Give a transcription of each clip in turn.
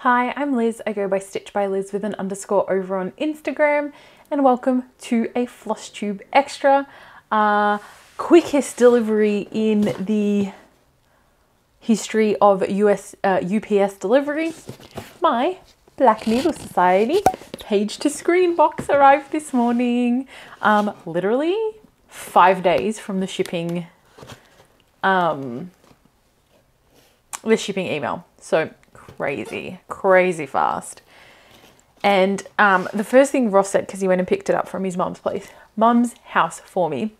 Hi, I'm Liz. I go by Stitched by Liz with an underscore over on Instagram, and welcome to a Floss Tube Extra. Uh, quickest delivery in the history of US uh, UPS delivery. My Black Needle Society page to screen box arrived this morning. Um, literally five days from the shipping um, the shipping email. So crazy, crazy fast. And um, the first thing Ross said, because he went and picked it up from his mum's place, mum's house for me,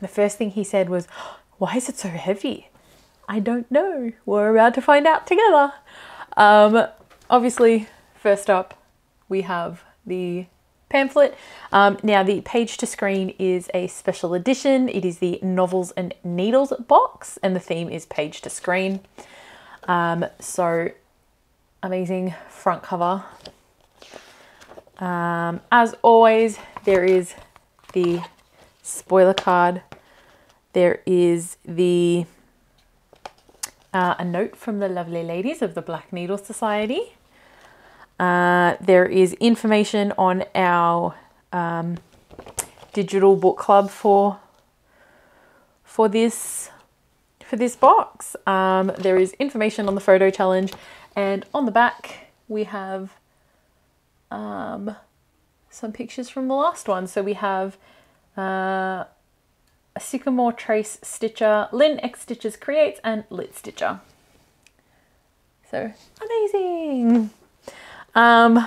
the first thing he said was, Why is it so heavy? I don't know. We're about to find out together. Um, obviously, first up, we have the pamphlet. Um, now, the page to screen is a special edition. It is the Novels and Needles box, and the theme is page to screen. Um, so, amazing front cover. Um, as always, there is the spoiler card. There is the uh, a note from the lovely ladies of the Black Needle Society. Uh, there is information on our um, digital book club for for this for this box. Um, there is information on the photo challenge, and on the back we have um, some pictures from the last one. So we have uh, a Sycamore Trace Stitcher, Lynn X Stitches Creates, and Lit Stitcher. So amazing! Um,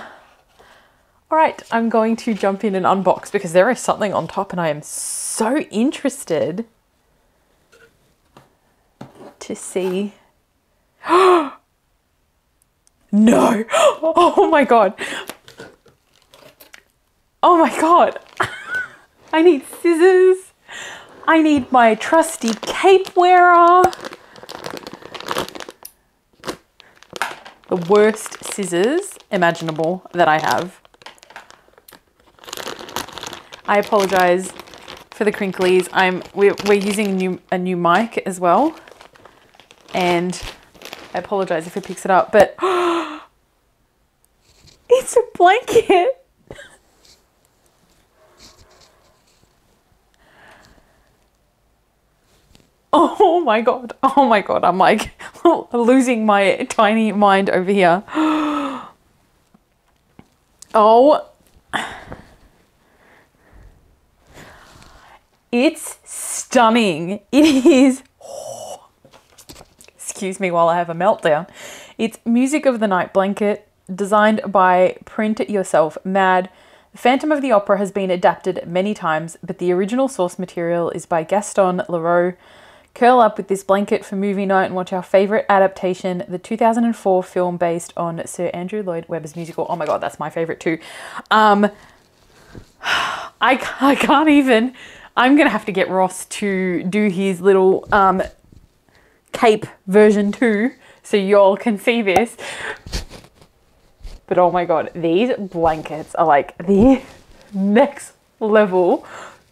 all right, I'm going to jump in and unbox because there is something on top and I am so interested to see. no! Oh my god! Oh my god! I need scissors. I need my trusty cape wearer. The worst scissors imaginable that I have. I apologize for the crinklies. I'm we're, we're using a new a new mic as well, and I apologize if it picks it up. But blanket. Oh my god. Oh my god. I'm like losing my tiny mind over here. Oh. It's stunning. It is. Oh, excuse me while I have a meltdown. It's Music of the Night blanket designed by Print It Yourself Mad. Phantom of the Opera has been adapted many times, but the original source material is by Gaston Leroux. Curl up with this blanket for movie night and watch our favourite adaptation, the 2004 film based on Sir Andrew Lloyd Webber's musical. Oh my god, that's my favourite too. Um, I, I can't even. I'm going to have to get Ross to do his little um, cape version too, so y'all can see this. But oh my god, these blankets are like the next level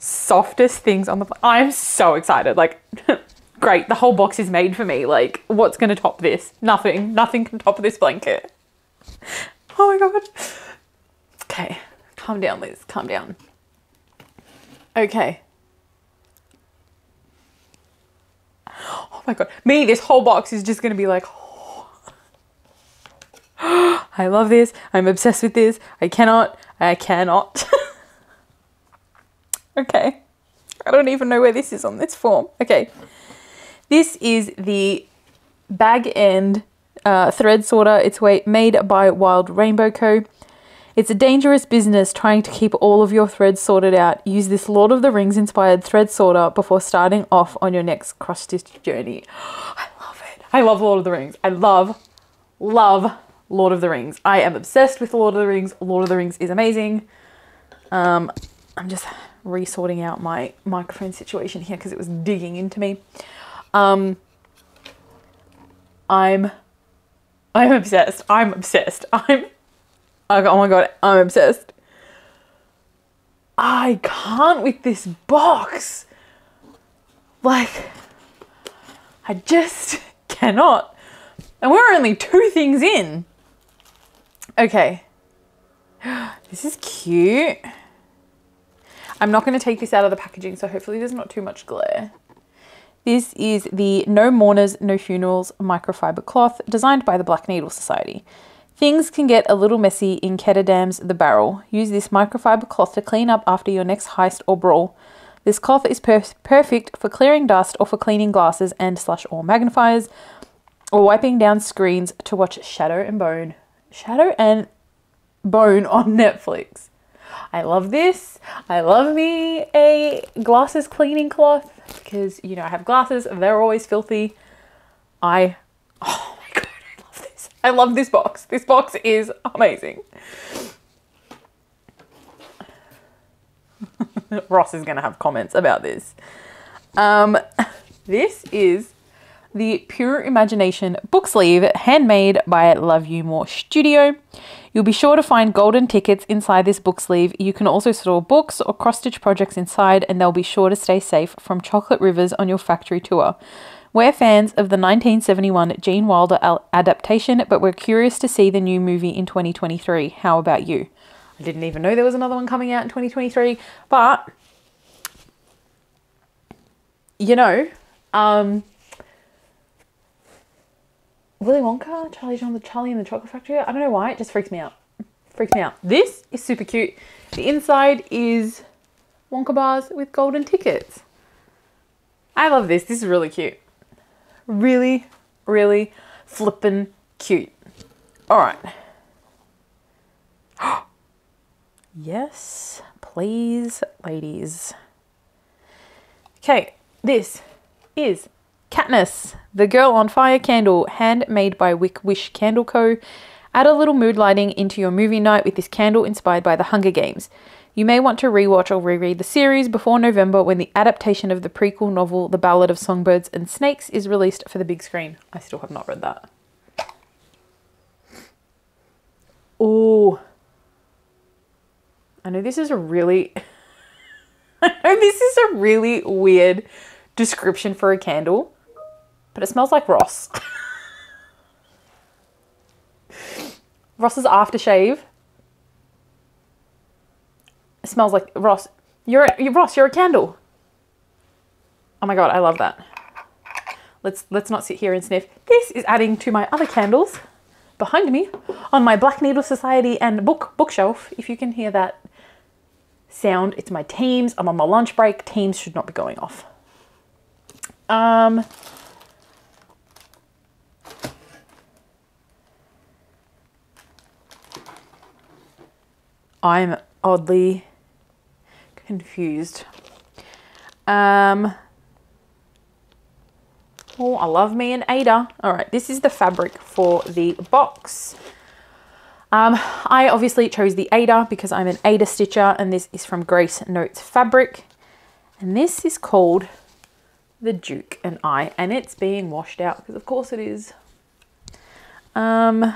softest things on the. I'm so excited. Like, great, the whole box is made for me. Like, what's going to top this? Nothing. Nothing can top this blanket. Oh my god. Okay, calm down, Liz. Calm down. Okay. Oh my god. Me, this whole box is just going to be like. I love this. I'm obsessed with this. I cannot. I cannot. okay. I don't even know where this is on this form. Okay. This is the bag end uh, thread sorter. It's made by Wild Rainbow Co. It's a dangerous business trying to keep all of your threads sorted out. Use this Lord of the Rings inspired thread sorter before starting off on your next cross stitch journey. I love it. I love Lord of the Rings. I love, love Lord of the Rings. I am obsessed with Lord of the Rings. Lord of the Rings is amazing. Um, I'm just resorting out my microphone situation here because it was digging into me. Um, I'm, I'm obsessed. I'm obsessed. I'm, oh my god, I'm obsessed. I can't with this box. Like, I just cannot. And we're only two things in. Okay. This is cute. I'm not going to take this out of the packaging, so hopefully there's not too much glare. This is the No Mourners, No Funerals microfiber cloth designed by the Black Needle Society. Things can get a little messy in Ketterdam's The Barrel. Use this microfiber cloth to clean up after your next heist or brawl. This cloth is per perfect for clearing dust or for cleaning glasses and slash or magnifiers or wiping down screens to watch Shadow and Bone. Shadow and Bone on Netflix. I love this. I love me a glasses cleaning cloth because you know I have glasses, they're always filthy. I oh my god, I love this. I love this box. This box is amazing. Ross is going to have comments about this. Um, this is the Pure Imagination book sleeve, handmade by Love You More Studio. You'll be sure to find golden tickets inside this book sleeve. You can also store books or cross stitch projects inside, and they'll be sure to stay safe from chocolate rivers on your factory tour. We're fans of the 1971 Gene Wilder adaptation, but we're curious to see the new movie in 2023. How about you? I didn't even know there was another one coming out in 2023, but you know, um, Willy Wonka, Charlie John the Charlie and the Chocolate Factory. I don't know why, it just freaks me out. Freaks me out. This is super cute. The inside is Wonka bars with golden tickets. I love this. This is really cute. Really, really flippin' cute. All right. yes, please, ladies. Okay, this is Katniss, the Girl on Fire candle, handmade by Wick Wish Candle Co. Add a little mood lighting into your movie night with this candle inspired by the Hunger Games. You may want to rewatch or reread the series before November when the adaptation of the prequel novel The Ballad of Songbirds and Snakes is released for the big screen. I still have not read that. Oh. I know this is a really I know this is a really weird description for a candle, but it smells like Ross. Ross's aftershave. It smells like Ross. You're, you're Ross. You're a candle. Oh my god, I love that. Let's let's not sit here and sniff. This is adding to my other candles behind me on my Black Needle Society and book bookshelf. If you can hear that sound, it's my Teams. I'm on my lunch break. Teams should not be going off. Um, I'm oddly confused. Um, oh, I love me an Aida. All right, this is the fabric for the box. Um, I obviously chose the Aida because I'm an Aida stitcher and this is from Grace Notes Fabric. And this is called the Duke and I and it's being washed out because of course it is. Um,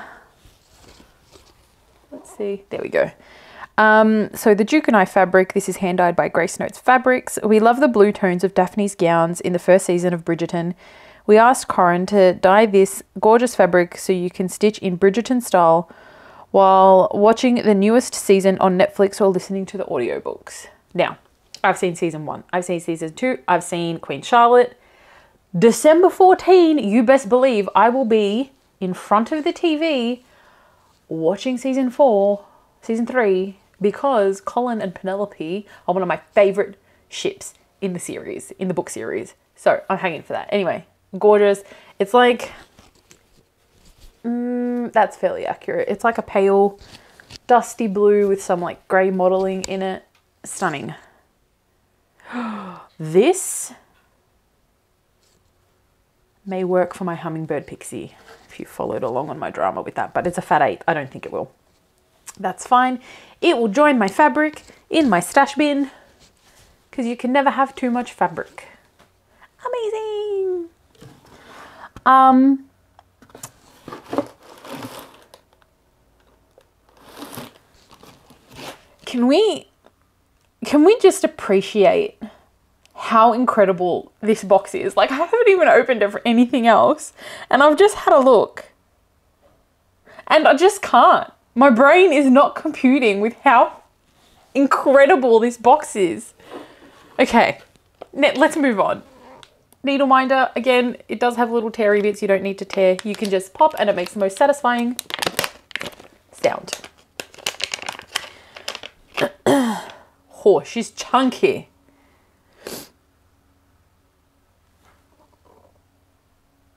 let's see, there we go. Um, so the Duke and I fabric, this is hand dyed by Grace Notes Fabrics. We love the blue tones of Daphne's gowns in the first season of Bridgerton. We asked Corin to dye this gorgeous fabric so you can stitch in Bridgerton style while watching the newest season on Netflix or listening to the audiobooks. Now, I've seen season one, I've seen season two, I've seen Queen Charlotte. December 14, you best believe I will be in front of the TV watching season four, season three, because Colin and Penelope are one of my favorite ships in the series, in the book series. So I'm hanging for that. Anyway, gorgeous. It's like, mm, that's fairly accurate. It's like a pale, dusty blue with some like grey modeling in it. Stunning. this may work for my hummingbird pixie if you followed along on my drama with that, but it's a fat eight. I don't think it will. That's fine. It will join my fabric in my stash bin because you can never have too much fabric. Amazing. Um, can we can we just appreciate how incredible this box is? Like I haven't even opened it for anything else and I've just had a look. And I just can't. My brain is not computing with how incredible this box is. Okay, let's move on. Needle minder, again, it does have little teary bits you don't need to tear. You can just pop and it makes the most satisfying sound. oh, she's chunky. Oh,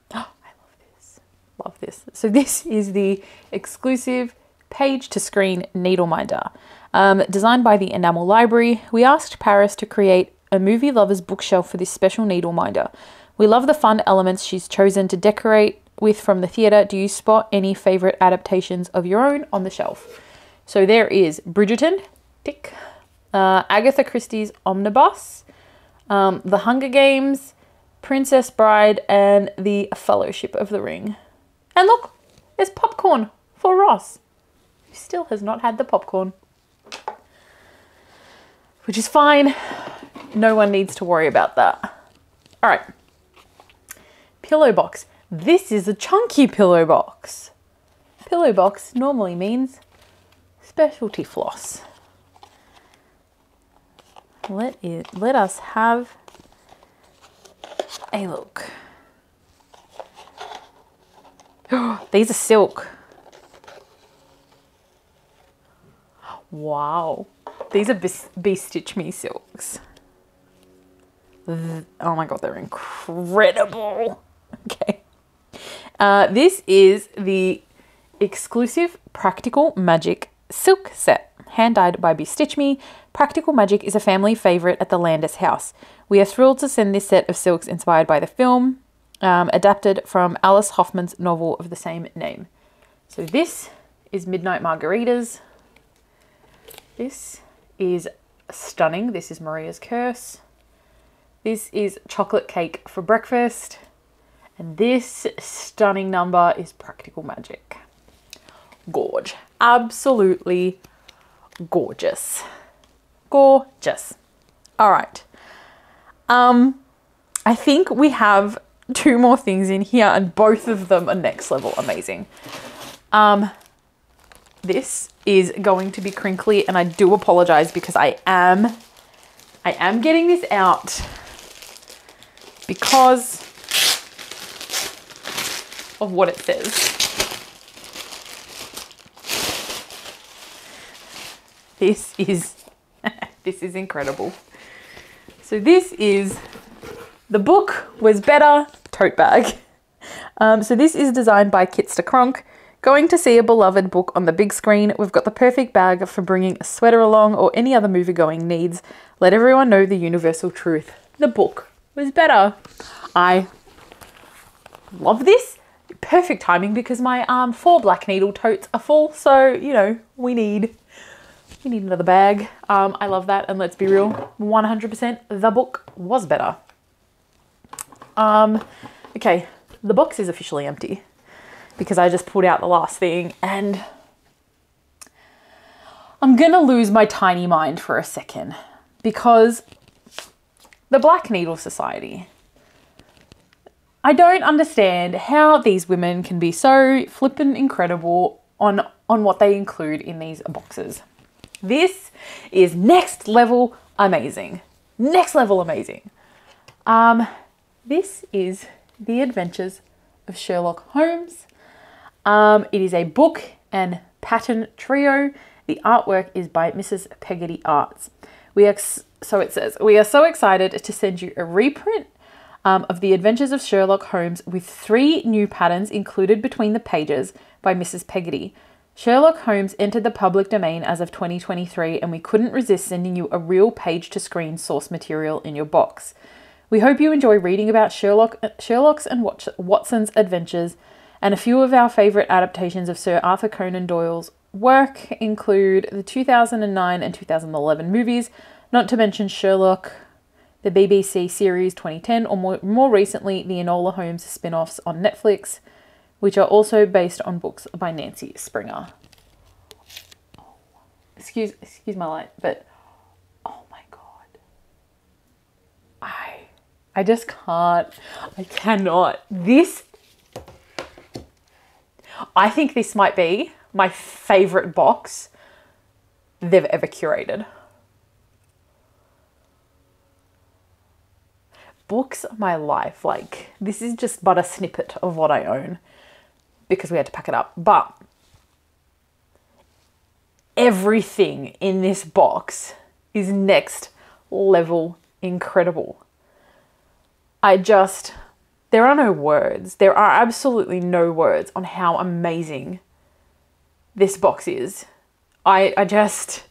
I love this. Love this. So this is the exclusive page to screen needle minder. Um, designed by the Enamel Library, we asked Paris to create a movie lover's bookshelf for this special needle minder. We love the fun elements she's chosen to decorate with from the theatre. Do you spot any favourite adaptations of your own on the shelf? So there is Bridgerton, tick, uh, Agatha Christie's Omnibus, um, The Hunger Games, Princess Bride, and The Fellowship of the Ring. And look, there's popcorn for Ross, who still has not had the popcorn. Which is fine. No one needs to worry about that. All right. Pillow box. This is a chunky pillow box. Pillow box normally means specialty floss. Let it let us have a look. These are silk. Wow. These are Be Stitch Me silks. Oh my god, they're incredible. Okay. Uh, this is the exclusive Practical Magic silk set, hand dyed by Bestitch Me. Practical Magic is a family favourite at the Landis house. We are thrilled to send this set of silks inspired by the film, um, adapted from Alice Hoffman's novel of the same name. So this is Midnight Margaritas. This is stunning. This is Maria's Curse. This is Chocolate Cake for Breakfast. And this stunning number is Practical Magic. Gorge. Absolutely gorgeous. Gorgeous. All right. Um, I think we have two more things in here and both of them are next level amazing. Um, this is going to be crinkly and I do apologize because I am, I am getting this out because of what it says. This is, this is incredible. So this is the book was better tote bag. Um, so this is designed by Kitster Kronk. Going to see a beloved book on the big screen, we've got the perfect bag for bringing a sweater along or any other movie going needs. Let everyone know the universal truth. The book was better. I love this. Perfect timing because my um, four black needle totes are full. So, you know, we need we need another bag. Um, I love that. And let's be real, 100% the book was better. Um, okay, the box is officially empty because I just pulled out the last thing and I'm going to lose my tiny mind for a second because the Black Needle Society. I don't understand how these women can be so flippin' incredible on, on what they include in these boxes. This is next level amazing. Next level amazing. Um, this is The Adventures of Sherlock Holmes um, it is a book and pattern trio. The artwork is by Mrs. Peggotty Arts. We are, so it says, we are so excited to send you a reprint um, of The Adventures of Sherlock Holmes with three new patterns included between the pages by Mrs. Peggotty. Sherlock Holmes entered the public domain as of 2023, and we couldn't resist sending you a real page to screen source material in your box. We hope you enjoy reading about Sherlock, Sherlock's and Watson's adventures and a few of our favourite adaptations of Sir Arthur Conan Doyle's work include the 2009 and 2011 movies, not to mention Sherlock, the BBC series 2010, or more, more recently, the Enola Holmes spin offs on Netflix, which are also based on books by Nancy Springer. Excuse, excuse my light, but oh my god. I, I just can't, I cannot. This I think this might be my favorite box they've ever curated. Books are my life. Like, this is just but a snippet of what I own because we had to pack it up. But everything in this box is next level incredible. I just, there are no words. There are absolutely no words on how amazing this box is. I, I just,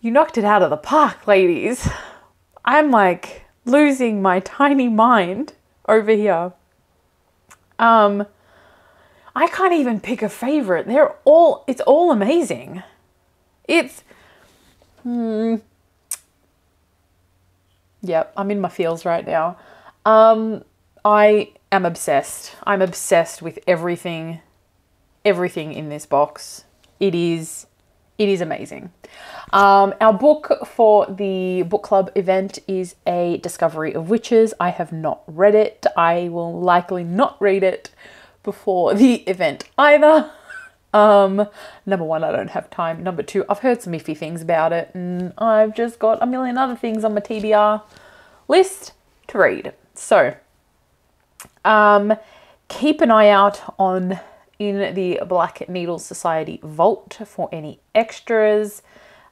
you knocked it out of the park, ladies. I'm like losing my tiny mind over here. Um, I can't even pick a favorite. They're all, it's all amazing. It's, hmm. Yep, I'm in my feels right now. Um, I am obsessed. I'm obsessed with everything, everything in this box. It is, it is amazing. Um, our book for the book club event is A Discovery of Witches. I have not read it. I will likely not read it before the event either. Um, number one, I don't have time. Number two, I've heard some iffy things about it, and I've just got a million other things on my TBR list to read. So, um, keep an eye out on in the Black Needle Society vault for any extras.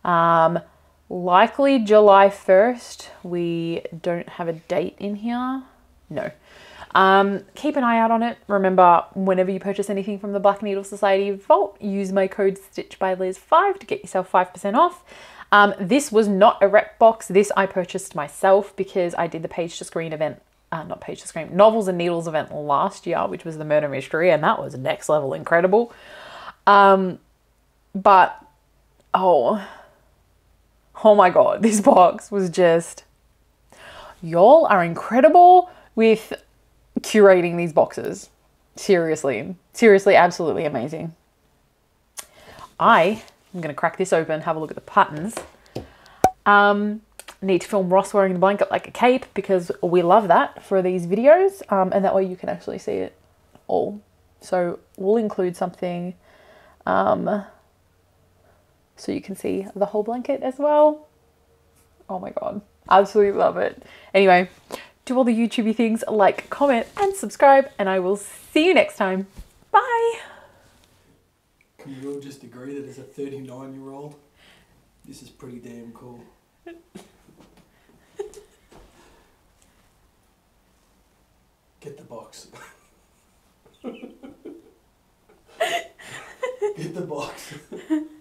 Um, likely July 1st. We don't have a date in here. No. Um, keep an eye out on it. Remember, whenever you purchase anything from the Black Needle Society Vault, use my code Stitched by Liz 5 to get yourself 5% off. Um, this was not a rep box. This I purchased myself because I did the page to screen event, uh, not page to screen, novels and needles event last year, which was the murder mystery, and that was next level incredible. Um, but oh, oh my god, this box was just. Y'all are incredible with curating these boxes. Seriously, seriously, absolutely amazing. I am going to crack this open, have a look at the patterns. Um, need to film Ross wearing the blanket like a cape because we love that for these videos, um, and that way you can actually see it all. So we'll include something um, so you can see the whole blanket as well. Oh my god, absolutely love it. Anyway, do all the YouTubey things, like, comment, and subscribe, and I will see you next time. Bye! Can we all just agree that as a 39 year old, this is pretty damn cool? Get the box. Get the box.